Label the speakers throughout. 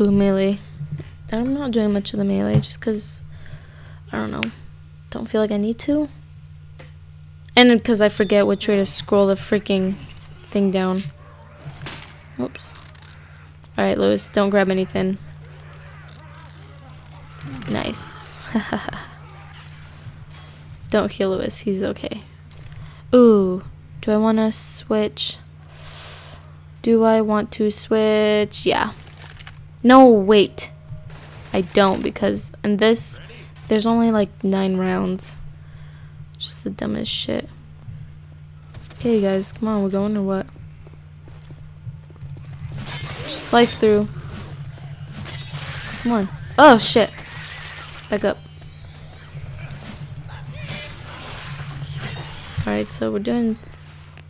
Speaker 1: Ooh, melee. I'm not doing much of the melee just because, I don't know, don't feel like I need to. And because I forget which way to scroll the freaking thing down. Oops. Alright, Louis, don't grab anything. Nice. don't heal Louis, he's okay. Ooh, do I want to switch? Do I want to switch? Yeah. No, wait. I don't because in this, there's only like nine rounds. Just the dumbest shit. Okay, guys, come on, we're going or what? Just slice through. Come on. Oh, shit. Back up. Alright, so we're doing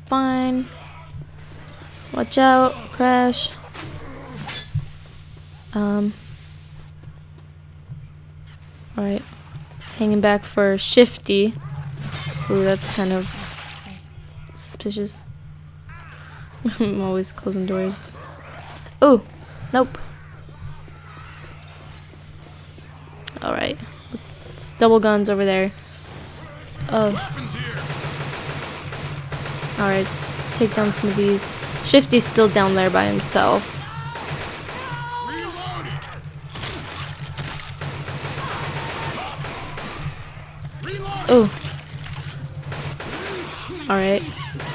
Speaker 1: fine. Watch out, crash. Um. Alright. Hanging back for Shifty. Ooh, that's kind of suspicious. I'm always closing doors. Oh, nope. Alright. Double guns over there. Oh. Alright. Take down some of these. Shifty's still down there by himself. Oh. Alright.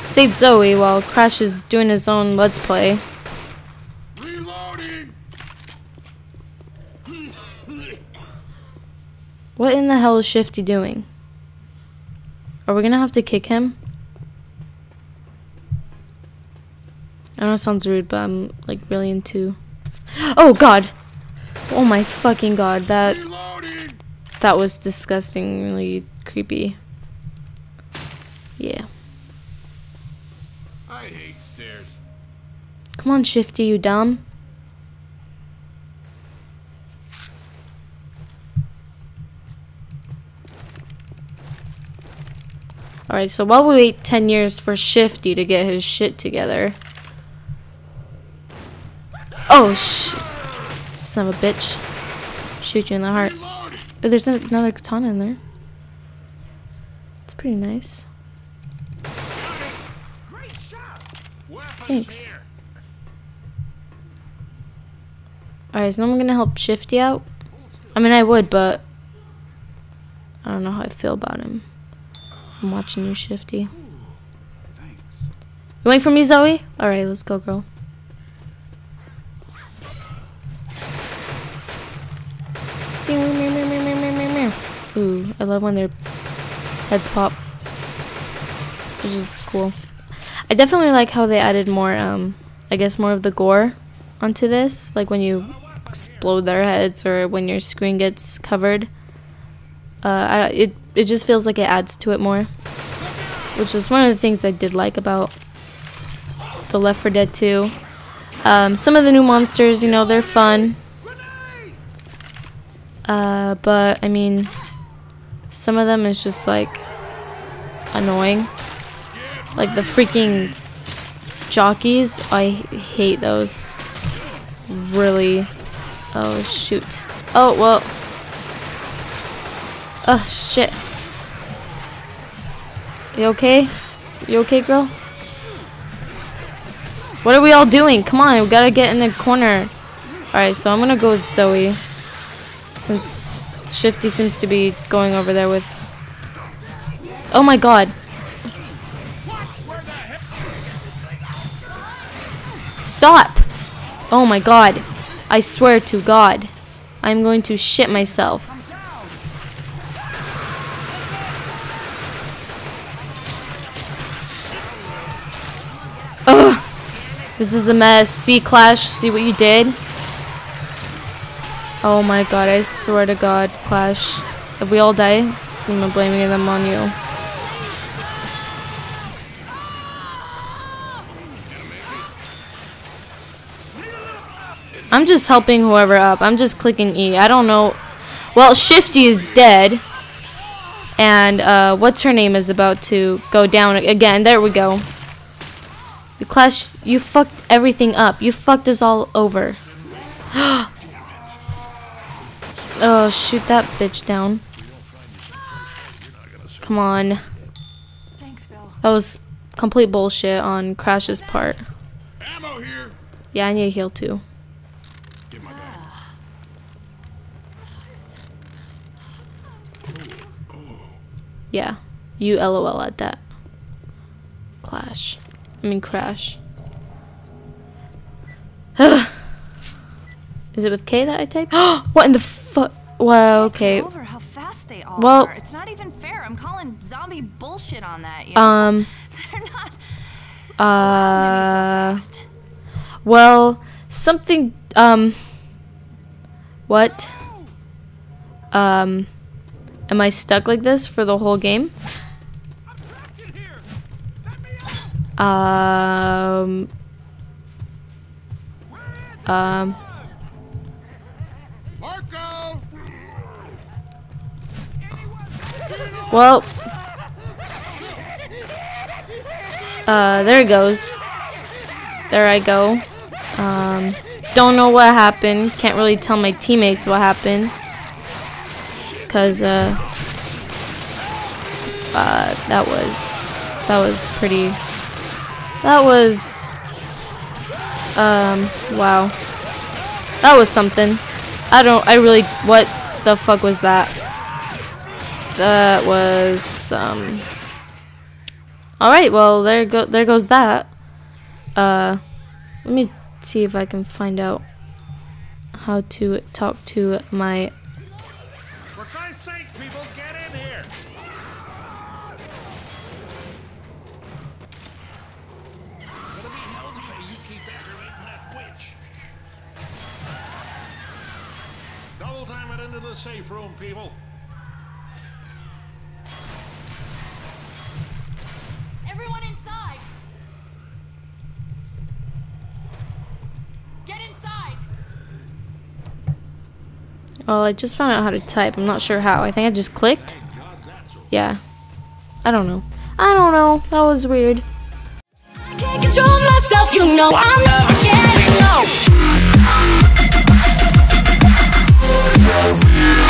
Speaker 1: Saved Zoe while Crash is doing his own Let's Play. What in the hell is Shifty doing? Are we gonna have to kick him? I know it sounds rude, but I'm like really into. Oh god! Oh my fucking god! That that was disgustingly creepy. Yeah.
Speaker 2: I hate stairs.
Speaker 1: Come on, Shifty, you dumb. Alright, so while we wait 10 years for Shifty to get his shit together. Oh, sh. Son of a bitch. Shoot you in the heart. Oh, there's another katana in there. It's pretty nice. Thanks. Alright, is no one gonna help Shifty out? I mean, I would, but I don't know how I feel about him. I'm watching you, Shifty. You waiting for me, Zoe? Alright, let's go, girl. I love when their heads pop. Which is cool. I definitely like how they added more, um, I guess more of the gore onto this. Like when you explode their heads or when your screen gets covered. Uh, I, it, it just feels like it adds to it more. Which is one of the things I did like about the Left 4 Dead 2. Um, some of the new monsters, you know, they're fun. Uh, but, I mean, some of them is just, like, annoying. Like the freaking jockeys, I hate those. Really. Oh, shoot. Oh, well. Oh, shit. You okay? You okay, girl? What are we all doing? Come on, we gotta get in the corner. Alright, so I'm gonna go with Zoe. Since Shifty seems to be going over there with... Oh my god. Stop! Oh my god. I swear to god. I'm going to shit myself. Ugh! This is a mess. See, Clash? See what you did? Oh my god, I swear to god, Clash. If we all die, I'm blaming them on you. I'm just helping whoever up. I'm just clicking E. I don't know. Well, Shifty is dead. And uh, what's her name is about to go down again. There we go. The clash, you fucked everything up. You fucked us all over. Oh, shoot that bitch down. Come on.
Speaker 3: Thanks, Phil.
Speaker 1: That was complete bullshit on Crash's part.
Speaker 2: Ammo here.
Speaker 1: Yeah, I need a heal too.
Speaker 2: Get my bag.
Speaker 1: Yeah. You LOL at that. Clash. I mean, crash. Is it with K that I type? what in the fuck? Well, okay.
Speaker 3: How fast they all
Speaker 1: Well-
Speaker 3: are. It's not even fair. I'm calling zombie bullshit on that. You know?
Speaker 1: Um,
Speaker 3: They're not allowed to be so
Speaker 1: uh,
Speaker 3: fast.
Speaker 1: well, something, um, what? Um, am I stuck like this for the whole game?
Speaker 2: Get here. Let me out.
Speaker 1: Um, um, well, uh, there it goes. There I go. Um, don't know what happened. Can't really tell my teammates what happened. Cause, uh, uh, that was, that was pretty, that was, um, wow. That was something. I don't, I really, what the fuck was that? That was, um, alright, well, there go, there goes that. Uh, let me see if I can find out how to talk to my
Speaker 2: For Christ's sake, people, get in here. Safe room, people.
Speaker 3: Everyone inside. Get inside.
Speaker 1: Well, I just found out how to type. I'm not sure how. I think I just clicked. Yeah. I don't know. I don't know. That was weird.
Speaker 4: I can't control myself, you know I'm never getting no.